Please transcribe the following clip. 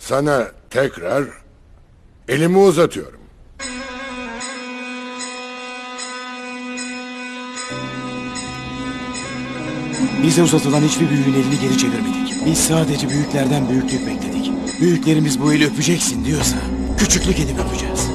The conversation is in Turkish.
Sana tekrar elimi uzatıyorum. Bize uzatılan hiçbir büyüğün elini geri çevirmedik. Biz sadece büyüklerden büyüklük bekledik. Büyüklerimiz bu eli öpeceksin diyorsa küçüklük edip öpeceğiz.